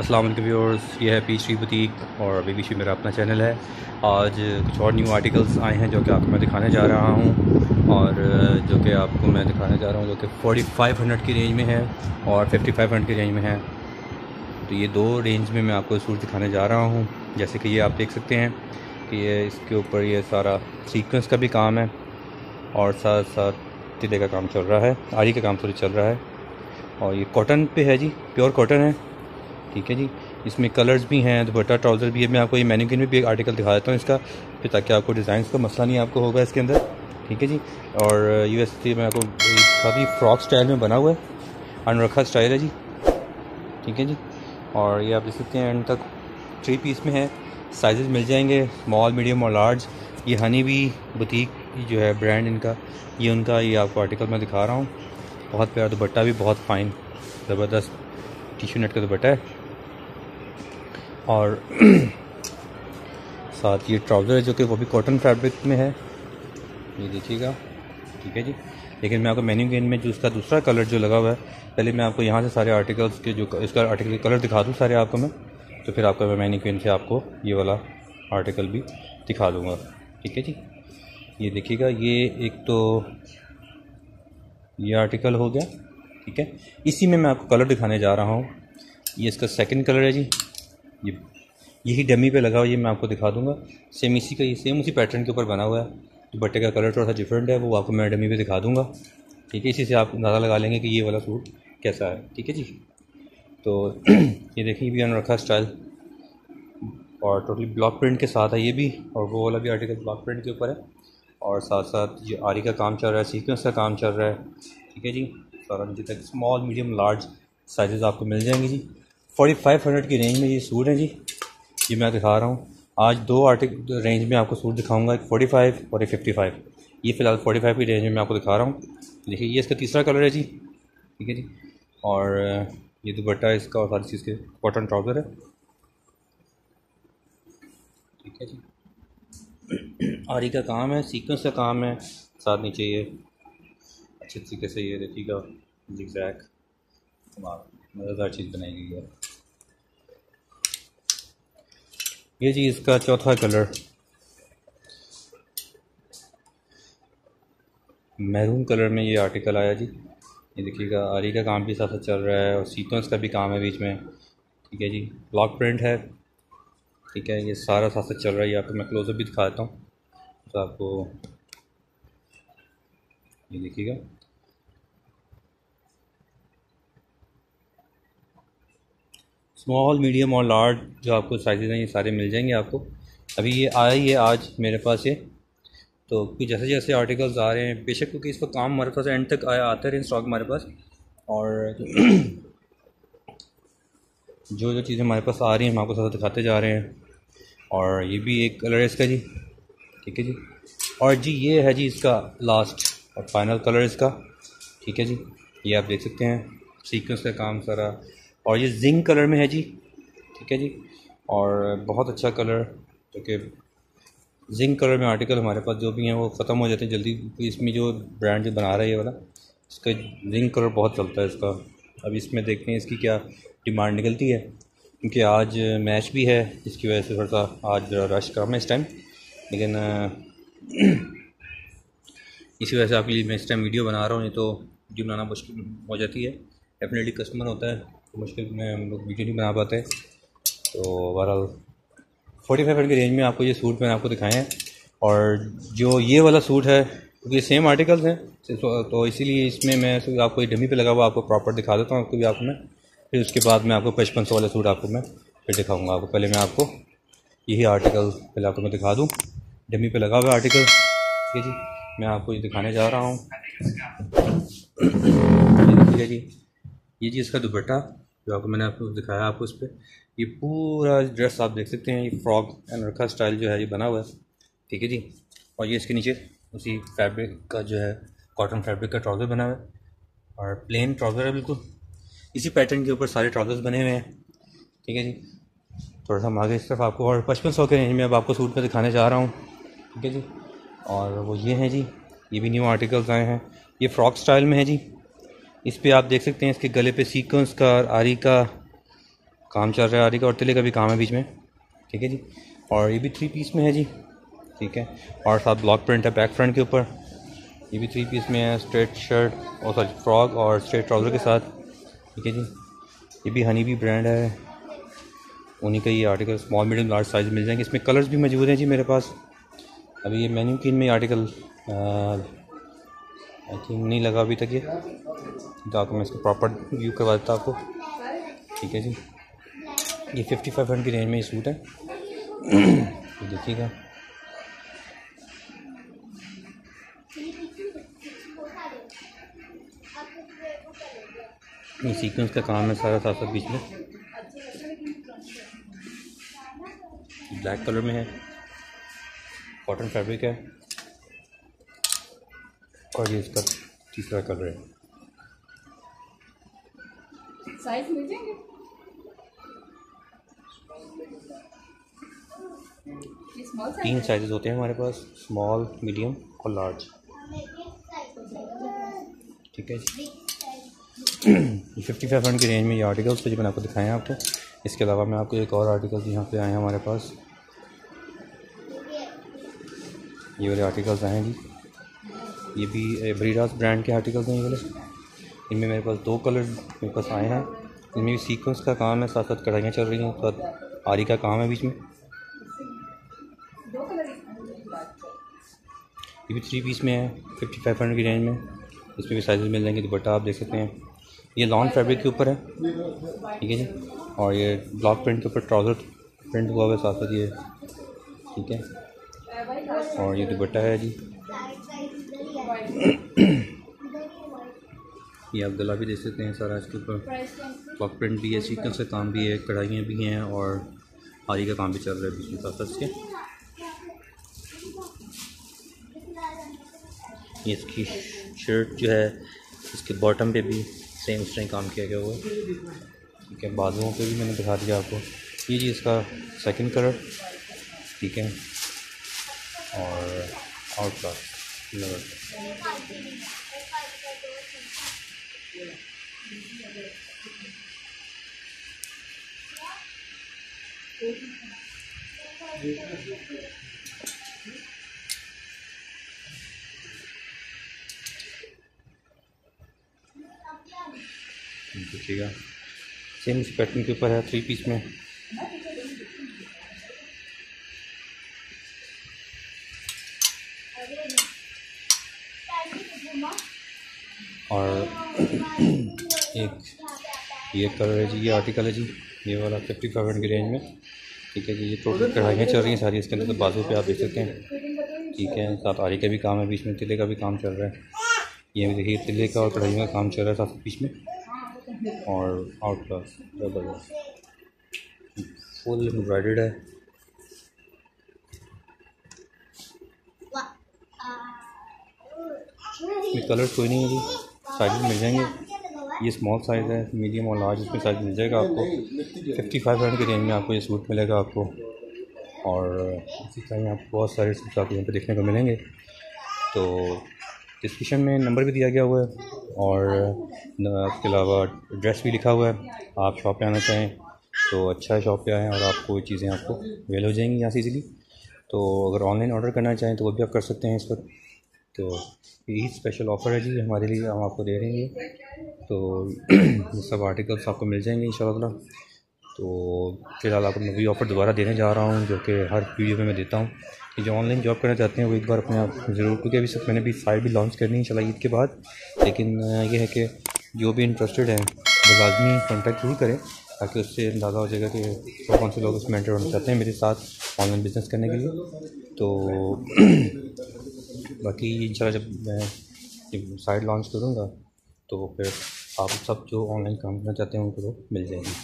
अस्सलाम वालेकुम व्यूअर्स ये है पी श्री बुटीक और बेबी श्री मेरा अपना चैनल है। आज कुछ और न्यू आर्टिकल्स आए हैं जो कि आपको मैं दिखाने जा रहा हूँ और जो कि आपको मैं दिखाने जा रहा हूँ जो कि फोर्टी फाइव हंड्रेड की रेंज में है और फिफ्टी फाइव हंड्रेड की रेंज में है। तो ये दो रेंज में मैं आपको सूट दिखाने जा रहा हूँ। जैसे कि ये आप देख सकते हैं कि ये इसके ऊपर ये सारा सीक्वेंस का भी काम है और साथ साथ तिले का काम चल रहा है आरी का काम थोड़ी चल रहा है। और ये कॉटन पे है जी प्योर कॉटन है। ठीक है जी। इसमें कलर्स भी हैं, दुपट्टा ट्राउज़र भी है। मैं आपको ये मेन्यू में भी एक आर्टिकल दिखा देता हूँ इसका, फिर ताकि आपको डिज़ाइन का मसला नहीं आपको होगा इसके अंदर। ठीक है जी। और यू एस मैं आपको काफ़ी फ्रॉक स्टाइल में बना हुआ है। अनरखा स्टाइल है जी। ठीक है जी। और ये आप देख सकते हैं एंड तक थ्री पीस में है। साइजेस मिल जाएँगे स्मॉल मीडियम और लार्ज ये हनी भी बुटीक जो है ब्रांड इनका, ये उनका ये आपको आर्टिकल मैं दिखा रहा हूँ। बहुत प्यारा दुपट्टा भी, बहुत फ़ाइन ज़बरदस्त। टिशू नेट का दुपट्टा है। और साथ ये ट्राउज़र है जो कि वो भी कॉटन फैब्रिक में है। ये देखिएगा। ठीक है जी। लेकिन मैं आपको मेन्यू गेन में जो उसका दूसरा कलर जो लगा हुआ है, पहले मैं आपको यहाँ से सारे आर्टिकल्स के जो इसका आर्टिकल कलर दिखा दूँ सारे आपको मैं तो फिर आपको मैं मेन्यू गेन से आपको ये वाला आर्टिकल भी दिखा दूँगा। ठीक है जी। ये देखिएगा, ये एक तो ये आर्टिकल हो गया। ठीक है। इसी में मैं आपको कलर दिखाने जा रहा हूँ। ये इसका सेकंड कलर है जी। ये, यही डमी पे लगा हुआ ये मैं आपको दिखा दूँगा। सेम इसी का, ये सेम उसी पैटर्न के ऊपर बना हुआ है। दुपट्टे का कलर थोड़ा सा डिफरेंट है, वो आपको मैं डमी पे दिखा दूँगा। ठीक है, इसी से आप अंदाज़ा लगा लेंगे कि ये वाला सूट कैसा है। ठीक है जी? तो ये देखिए भी रखा स्टाइल और टोटली ब्लॉक प्रिंट के साथ है ये भी, और वो वाला भी आर्टिकल ब्लॉक प्रिंट के ऊपर है। और साथ साथ ये आरी का काम चल रहा है सीक्वेंस का काम चल रहा है। ठीक है जी? सारा नीचे तक स्मॉल मीडियम लार्ज साइजेस आपको मिल जाएँगे जी। फोर्टी फाइव हंड्रेड की रेंज में ये सूट है जी। ये मैं दिखा रहा हूँ। आज दो आर्टिक रेंज में आपको सूट दिखाऊँगा, एक फोर्टी फाइव और एक फिफ्टी फाइव ये फ़िलहाल फोर्टी फाइव की रेंज में मैं आपको दिखा रहा हूँ। देखिए, ये इसका तीसरा कलर है जी। ठीक है जी। और ये दुपट्टा इसका और सारी चीज़ के कॉटन ट्राउज़र है। ठीक है जी। आरी का काम है सीक्वेंस का काम है। साथ नीचे ये अच्छे तरीके से ये देखिएगा जिक्जैक मज़ेदार चीज़ बनाई गई है। ये जी इसका चौथा कलर। मैरून कलर में ये आर्टिकल आया जी। ये देखिएगा, आरी का काम भी साथ साथ चल रहा है और सीक्वेंस का भी काम है बीच में। ठीक है जी ब्लॉक प्रिंट है। ठीक है, ये सारा साथ साथ चल रहा है। आपको मैं क्लोजअप भी दिखा देता हूँ। तो आपको ये देखिएगा। स्मॉल मीडियम और लार्ज जो आपको साइज़ हैं, ये सारे मिल जाएँगे आपको। अभी ये आया ही है आज मेरे पास ये। तो जैसे जैसे आर्टिकल्स आ रहे हैं, बेशक क्योंकि इस पर काम हमारे पास एंड तक आया, आते रहे स्टॉक हमारे पास। और जो जो चीज़ें हमारे पास आ रही हैं, हम आपको साथ दिखाते जा रहे हैं। और ये भी एक कलर है इसका जी। ठीक है जी? और जी, ये है जी इसका लास्ट और फाइनल कलर इसका। ठीक है जी? ये आप देख सकते हैं। सीक्वेंस का काम सारा। और ये जिंक कलर में है जी, ठीक है जी, और बहुत अच्छा कलर, क्योंकि जिंक कलर में आर्टिकल हमारे पास जो भी हैं वो ख़त्म हो जाते हैं जल्दी इसमें जो ब्रांड जो बना रहा है ये वाला, इसका जिंक कलर बहुत चलता है इसका। अब इसमें देखते हैं इसकी क्या डिमांड निकलती है, क्योंकि आज मैच भी है जिसकी वजह से थोड़ा सा आज रश कम है इस टाइम, लेकिन, इसी वजह से आपके लिए मैं इस टाइम वीडियो बना रहा हूँ, नहीं तो वीडियो बनाना मुश्किल हो जाती है। डेफिनेटली कस्टमर होता है मुश्किल में हम लोग वीडियो नहीं बना पाते तो बहरहाल फोर्टी फाइव की रेंज में आपको ये सूट मैंने आपको दिखाए हैं। और जो ये वाला सूट है, क्योंकि ये सेम आर्टिकल्स हैं तो इसीलिए इसमें मैं आपको ये डमी पे लगा हुआ आपको प्रॉपर दिखा देता हूँ आपको भी आपको मैं। फिर उसके बाद मैं आपको पचपन सौ वाला सूट आपको मैं फिर दिखाऊँगा आपको। पहले मैं आपको यही आर्टिकल पहले आपको मैं दिखा दूँ। डमी पे लगा हुआ आर्टिकल ठीक है जी, मैं आपको ये दिखाने जा रहा हूँ। ठीक है जी, ये जी इसका दुपट्टा। जो आपको मैंने आपको दिखाया आपको उस पर ये पूरा ड्रेस आप देख सकते हैं, ये फ्रॉक एंड रखा स्टाइल जो है, ये बना हुआ है। ठीक है जी? और ये इसके नीचे उसी फैब्रिक का जो है कॉटन फैब्रिक का ट्राउज़र बना हुआ है। और प्लेन ट्राउज़र है बिल्कुल। इसी पैटर्न के ऊपर सारे ट्राउज़र्स बने हुए हैं। ठीक है जी? थोड़ा सा हम आगे इस तरफ़ आपको और पचपन सौ के रेंज में अब आपको सूट पर दिखाने जा रहा हूँ। ठीक है जी? और वो ये हैं जी, ये भी न्यू आर्टिकल्स आए हैं। ये फ्रॉक स्टाइल में है जी। इस पर आप देख सकते हैं इसके गले पे सीक्वेंस का आरी का काम चल रहा है, आरी का और तिले का भी काम है बीच में। ठीक है जी? और ये भी थ्री पीस में है जी। ठीक है? और साथ ब्लॉक प्रिंट है बैक फ्रंट के ऊपर। ये भी थ्री पीस में है स्ट्रेट शर्ट और सॉरी फ्रॉक और स्ट्रेट ट्राउज़र के साथ। ठीक है जी? ये भी हनी भी ब्रांड है। उन्हीं का ये article small medium large size मिल जाएँगे। इसमें कलर्स भी मौजूद हैं जी मेरे पास। अभी ये मेन्यू किन में आर्टिकल आई थिंक नहीं लगा अभी तक ये। तो आपको मैं इसका प्रॉपर व्यू करवा देता आपको। ठीक है जी। ये फिफ्टी फाइव हंड्रेड की रेंज में ये सूट है। तो देखिएगा। ये सीक्वेंस का काम है सारा साथ साथ बीच में। ब्लैक कलर में है। कॉटन फैब्रिक है। और ये इसका तीसरा कलर है। साइज़ मिल जाएँगे तीन साइजेस होते हैं हमारे पास स्मॉल मीडियम और लार्ज ठीक है जी। फिफ्टी फाइव हंड्रेड की रेंज में ये आर्टिकल्स जो मैंने आपको दिखाए हैं आपको। इसके अलावा मैं आपको एक और आर्टिकल यहाँ पे आए हैं हमारे पास। ये वाले आर्टिकल्स आए हैं जी। ये भी ब्रीडास ब्रांड के आर्टिकल्स हैं ये वाले। इनमें मेरे पास दो कलर मेरे पास आए हैं। इनमें भी सीक्वेंस का काम है साथ साथ कढ़ाइयाँ चल रही हैं साथ आरी का काम है बीच में। ये भी थ्री पीस में है फिफ्टी फाइव हंड्रेड की रेंज में। इसमें भी साइज़ मिल जाएँगे, दुपट्टा आप देख सकते हैं। ये लॉन फैब्रिक के ऊपर है, ठीक है जी? और ये ब्लॉक प्रिंट के ऊपर ट्राउज़र प्रिंट हुआ हुआ है साथ साथ ये, ठीक है? और ये दुपट्टा है जी। ये आप गला भी देख सकते हैं सारा इसके ऊपर। ब्लॉक प्रिंट भी है सीक्वेंस से काम भी है कढ़ाइयाँ भी हैं और हारी का काम भी चल रहा है बीच में साथ इसके ये इसकी शर्ट जो है इसके बॉटम पे भी सेम उस काम किया गया हुआ ठीक है बाजुओं पे भी मैंने दिखा दिया आपको। ये जी इसका सेकंड कलर ठीक है। और आउट क्लास देखिएगा सेम इस पैटर्न के ऊपर है थ्री पीस में। और एक ये कलर है जी, ये आर्टिकल है जी, ये वाला फिफ्टी फाइव हंड्रेड की रेंज में। ठीक है जी, ये टोटल कढ़ाइयाँ चल रही हैं सारी, इसके अंदर तो बाजू पे आप देख सकते हैं। ठीक है साथ आरी का भी काम है, बीच में तिले का भी काम चल रहा है। ये भी देखिए, तिले का और कढ़ाइयों का काम चल रहा है साथ बीच में। और आउट ज़बरदस्त फुल एम्ब्रॉयड है? कलर कोई नहीं है जी साइज़ मिल जाएँगे। ये स्मॉल साइज़ है मीडियम और लार्ज इसमें साइज़ मिल जाएगा आपको। फिफ्टी फाइव हंड्रेड के रेंज में आपको ये सूट मिलेगा आपको। और इसी तरह यहाँ बहुत सारे सूट आपको यहाँ पर देखने को मिलेंगे। तो डिस्क्रिप्शन में नंबर भी दिया गया हुआ है और उसके अलावा एड्रेस भी लिखा हुआ है। आप शॉप पे आना चाहें तो अच्छा है शॉप पे आएँ और आपको ये चीज़ें आपको अवेल हो जाएँगी यहाँ से इजीली तो अगर ऑनलाइन ऑर्डर करना चाहें तो वो भी आप कर सकते हैं इस वक्त तो यही स्पेशल ऑफ़र है जी, हमारे लिए हम आपको दे रहे हैं। तो ये सब आर्टिकल्स आपको मिल जाएँगे इन तो फ़िलहाल आपको मैं वही ऑफ़र दोबारा देने जा रहा हूँ, जो कि हर वीडियो में मैं देता हूँ। कि जो ऑनलाइन जॉब करना चाहते हैं, वो एक बार अपने आप ज़रूर, क्योंकि अभी सब मैंने भी साइट भी लॉन्च करनी है चला ईद के बाद। लेकिन ये है कि जो भी इंटरेस्टेड हैं, वो लाजमी कॉन्टैक्ट ही करें, ताकि उससे अंदाज़ा हो जाएगा कि कौन कौन से लोग उसमें एंटर होना चाहते हैं मेरे साथ ऑनलाइन बिज़नेस करने के लिए। तो बाकी इंशाल्लाह जब मैं साइट लॉन्च करूँगा तो फिर आप सब जो ऑनलाइन काम करना चाहते हैं, उनको मिल जाएगी।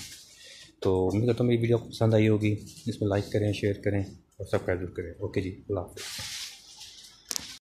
तो उम्मीद करता हूँ मेरी वीडियो आपको पसंद आई होगी। इसमें लाइक करें शेयर करें और सब्सक्राइब करें। ओके जी, अल्लाह हाफ़